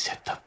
said the